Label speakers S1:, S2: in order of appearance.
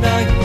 S1: night.